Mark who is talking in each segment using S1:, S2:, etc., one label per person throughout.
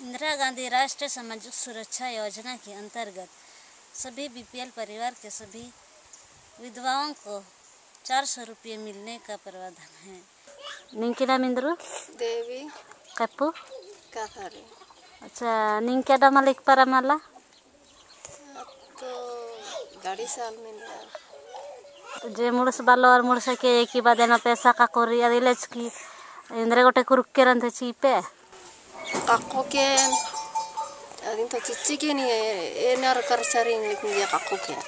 S1: इंदिरा गांधी राष्ट्रीय सामाजिक सुरक्षा योजना के अंतर्गत सभी बीपीएल परिवार के सभी विधवाओं को चार सौ रुपये मिलने का प्रावधान है। निंकी मिंद्र? देवी।
S2: कपू
S1: अच्छा निंकी दा मालिक
S2: पर माला तो गाड़ी साल में तो
S1: जे मुड़स बालो और मुड़स के एक ही बाद पैसा का कोरिया दिले की इंद्रे गोटे कुरुक के Randhe चीपे?
S2: kakoken ini,
S1: chichiken enar karsaring likngia
S2: kakoken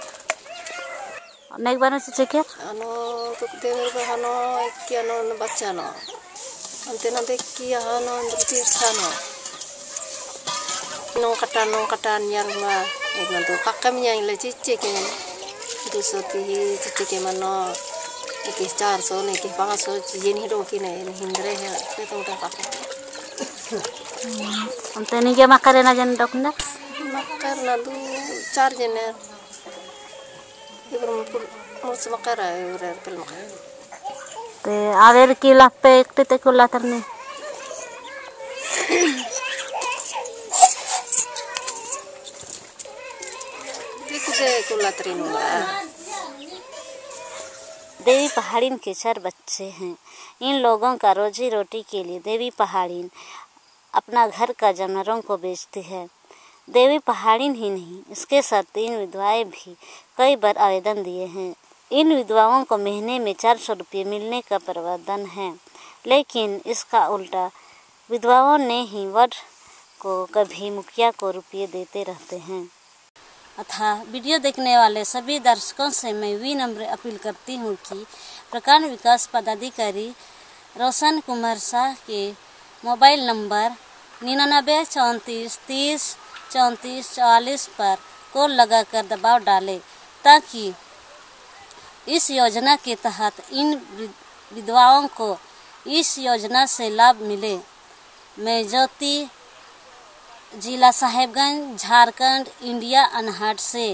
S2: naik bana chichiken ano tukdemir bahano ekiano bachano ante nante kia hano ndrutir sano nong katan nong katan yarma egnanto kakamnya ile chichiken dusoti chichiken mano ekis 400 ini 500 ini hidoki ne hindre he tetong ta kakoken pak
S1: अंते निके मकरे ना जन डोकना
S2: makar na du char jene ibrum mus makara ure pel makara
S1: ते आवेर की लापे एकटे ते कुला तरने
S2: dik de kulatri no
S1: देवी पहाड़ीन के चार बच्चे हैं। इन लोगों का रोजी रोटी के लिए देवी पहाड़ीन अपना घर का जानवरों को बेचती है। देवी पहाड़ीन ही नहीं, इसके साथ तीन विधवाएँ भी कई बार आवेदन दिए हैं। इन विधवाओं को महीने में चार सौ रुपये मिलने का प्रावधान है, लेकिन इसका उल्टा विधवाओं ने ही वर्ष को कभी मुखिया को रुपये देते रहते हैं। अथा वीडियो देखने वाले सभी दर्शकों से मैं विनम्र अपील करती हूँ कि प्रखंड विकास पदाधिकारी रोशन कुमार शाह के मोबाइल नंबर निन्यानबे चौंतीस तीस चौंतीस चौवालीस पर कॉल लगाकर दबाव डालें, ताकि इस योजना के तहत इन विधवाओं को इस योजना से लाभ मिले। मैं ज्योति जिला साहेबगंज झारखंड इंडिया अनहट से।